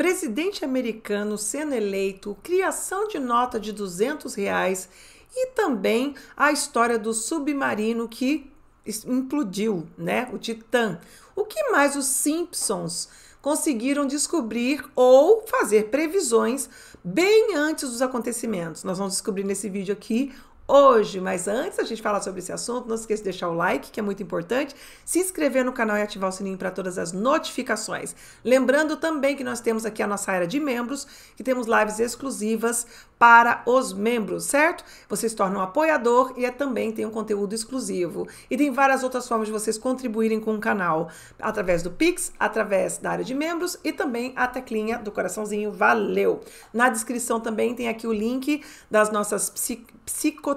presidente americano sendo eleito, criação de nota de 200 reais e também a história do submarino que implodiu, né? O Titã. O que mais os Simpsons conseguiram descobrir ou fazer previsões bem antes dos acontecimentos? Nós vamos descobrir nesse vídeo aqui hoje. Mas antes da gente falar sobre esse assunto, não esqueça de deixar o like, que é muito importante, se inscrever no canal e ativar o sininho para todas as notificações. Lembrando também que nós temos aqui a nossa área de membros, que temos lives exclusivas para os membros, certo? Você se torna um apoiador e é, também tem um conteúdo exclusivo. E tem várias outras formas de vocês contribuírem com o canal, através do Pix, através da área de membros e também a teclinha do coraçãozinho. Valeu! Na descrição também tem aqui o link das nossas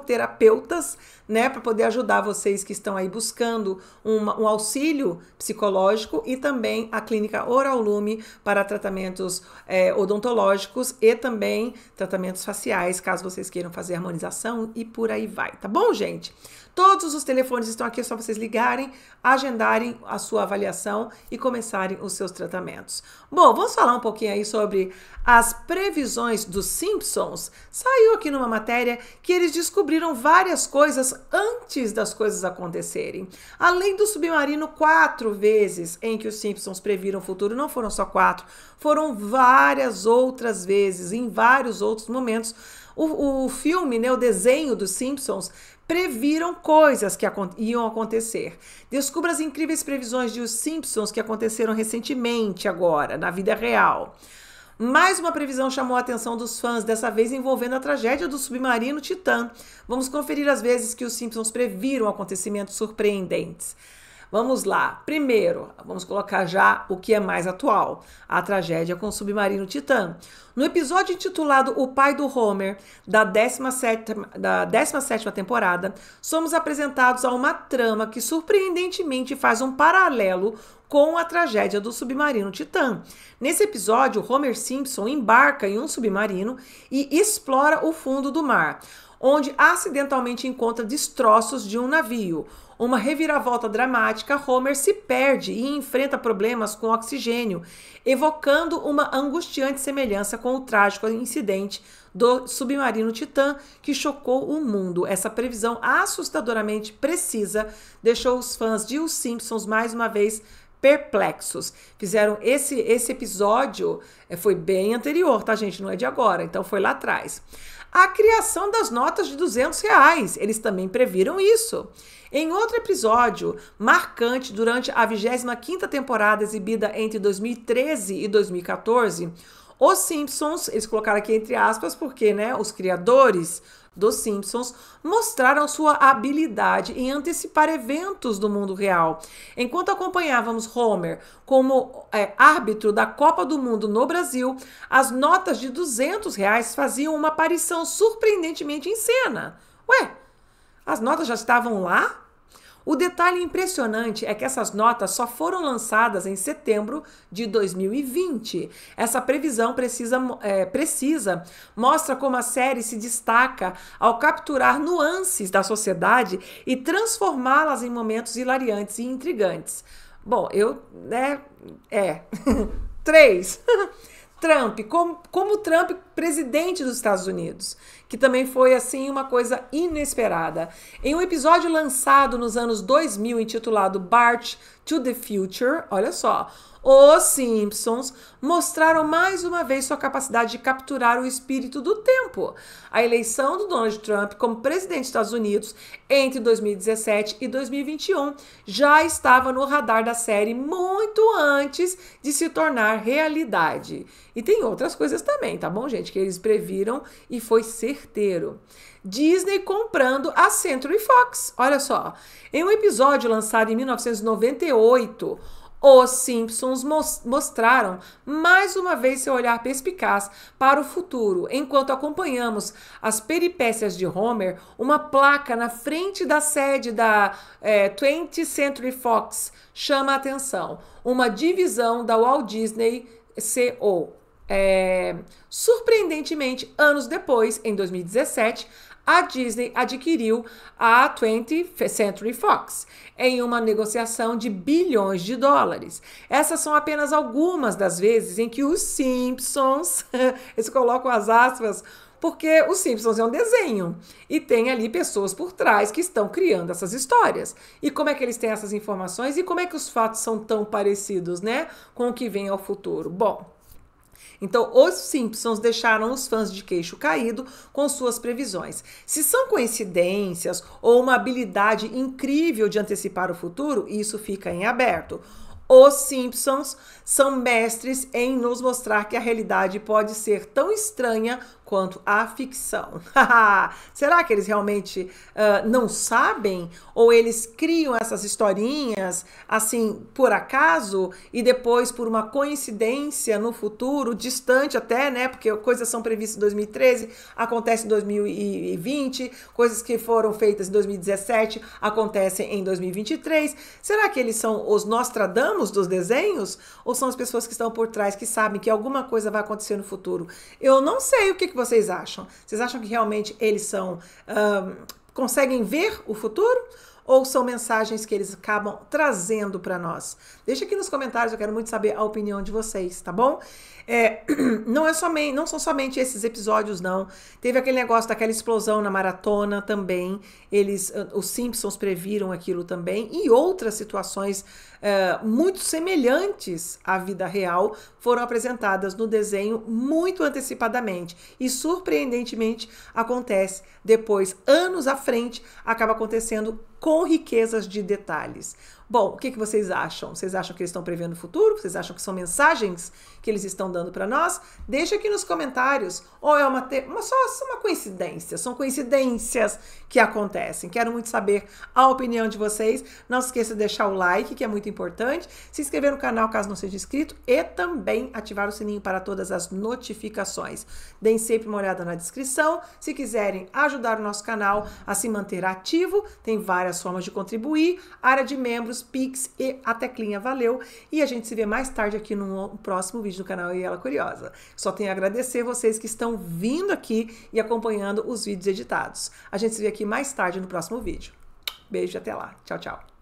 psicoterapeutas né, para poder ajudar vocês que estão aí buscando uma, um auxílio psicológico e também a clínica Oral Lume para tratamentos é, odontológicos e também tratamentos faciais, caso vocês queiram fazer harmonização e por aí vai, tá bom, gente? Todos os telefones estão aqui, é só vocês ligarem, agendarem a sua avaliação e começarem os seus tratamentos. Bom, vamos falar um pouquinho aí sobre as previsões dos Simpsons. Saiu aqui numa matéria que eles descobriram várias coisas antes das coisas acontecerem. Além do submarino, quatro vezes em que os Simpsons previram o futuro, não foram só quatro, foram várias outras vezes, em vários outros momentos. O, o filme, né, o desenho dos Simpsons, previram coisas que iam acontecer. Descubra as incríveis previsões de Os Simpsons que aconteceram recentemente agora, na vida real. Mais uma previsão chamou a atenção dos fãs, dessa vez envolvendo a tragédia do submarino Titã. Vamos conferir as vezes que os Simpsons previram acontecimentos surpreendentes. Vamos lá. Primeiro, vamos colocar já o que é mais atual: a tragédia com o submarino Titã. No episódio intitulado O Pai do Homer, da 17, da 17 temporada, somos apresentados a uma trama que surpreendentemente faz um paralelo com a tragédia do submarino Titã. Nesse episódio, Homer Simpson embarca em um submarino e explora o fundo do mar, onde acidentalmente encontra destroços de um navio uma reviravolta dramática, Homer se perde e enfrenta problemas com oxigênio, evocando uma angustiante semelhança com o trágico incidente do submarino Titã que chocou o mundo. Essa previsão assustadoramente precisa deixou os fãs de Os Simpsons mais uma vez perplexos. Fizeram esse esse episódio é, foi bem anterior, tá gente? Não é de agora, então foi lá atrás. A criação das notas de 200 reais, eles também previram isso. Em outro episódio marcante durante a 25ª temporada exibida entre 2013 e 2014, os Simpsons, eles colocaram aqui entre aspas porque, né, os criadores dos Simpsons mostraram sua habilidade em antecipar eventos do mundo real. Enquanto acompanhávamos Homer como é, árbitro da Copa do Mundo no Brasil, as notas de 200 reais faziam uma aparição surpreendentemente em cena. Ué, as notas já estavam lá? O detalhe impressionante é que essas notas só foram lançadas em setembro de 2020. Essa previsão precisa, é, precisa mostra como a série se destaca ao capturar nuances da sociedade e transformá-las em momentos hilariantes e intrigantes. Bom, eu, né, é. Três. Trump, como, como Trump presidente dos Estados Unidos, que também foi assim uma coisa inesperada. Em um episódio lançado nos anos 2000 intitulado Bart to the Future, olha só, os Simpsons mostraram mais uma vez sua capacidade de capturar o espírito do tempo. A eleição do Donald Trump como presidente dos Estados Unidos entre 2017 e 2021 já estava no radar da série muito antes de se tornar realidade. E tem outras coisas também, tá bom, gente? Que eles previram e foi certeiro. Disney comprando a Century Fox. Olha só. Em um episódio lançado em 1998, os Simpsons mostraram mais uma vez seu olhar perspicaz para o futuro, enquanto acompanhamos as peripécias de Homer, uma placa na frente da sede da é, 20th Century Fox chama a atenção. Uma divisão da Walt Disney CO. É, surpreendentemente, anos depois, em 2017, a Disney adquiriu a 20th Century Fox em uma negociação de bilhões de dólares. Essas são apenas algumas das vezes em que os Simpsons, eles colocam as aspas, porque os Simpsons é um desenho e tem ali pessoas por trás que estão criando essas histórias. E como é que eles têm essas informações e como é que os fatos são tão parecidos, né, com o que vem ao futuro? Bom, então, os Simpsons deixaram os fãs de queixo caído com suas previsões. Se são coincidências ou uma habilidade incrível de antecipar o futuro, isso fica em aberto. Os Simpsons são mestres em nos mostrar que a realidade pode ser tão estranha quanto à ficção. Será que eles realmente uh, não sabem? Ou eles criam essas historinhas assim por acaso e depois por uma coincidência no futuro, distante até, né? Porque coisas são previstas em 2013, acontecem em 2020, coisas que foram feitas em 2017 acontecem em 2023. Será que eles são os Nostradamus dos desenhos? Ou são as pessoas que estão por trás que sabem que alguma coisa vai acontecer no futuro? Eu não sei o que, que vocês acham? Vocês acham que realmente eles são. Um, conseguem ver o futuro? Ou são mensagens que eles acabam trazendo para nós? Deixa aqui nos comentários, eu quero muito saber a opinião de vocês, tá bom? É, não é somente, não são somente esses episódios, não. Teve aquele negócio daquela explosão na maratona também. Eles, ah, os Simpsons previram aquilo também e outras situações é, muito semelhantes à vida real foram apresentadas no desenho muito antecipadamente e surpreendentemente acontece depois, anos à frente, acaba acontecendo com riquezas de detalhes. Bom, o que, que vocês acham? Vocês acham que eles estão prevendo o futuro? Vocês acham que são mensagens que eles estão dando para nós? Deixa aqui nos comentários. Ou é uma, uma só uma coincidência? São coincidências que acontecem. Quero muito saber a opinião de vocês. Não se esqueça de deixar o like, que é muito importante. Se inscrever no canal caso não seja inscrito e também ativar o sininho para todas as notificações. Deem sempre uma olhada na descrição. Se quiserem ajudar o nosso canal a se manter ativo, tem várias formas de contribuir. Área de membros Pix e a teclinha valeu. E a gente se vê mais tarde aqui no próximo vídeo do canal E Ela Curiosa. Só tenho a agradecer vocês que estão vindo aqui e acompanhando os vídeos editados. A gente se vê aqui mais tarde no próximo vídeo. Beijo e até lá. Tchau, tchau.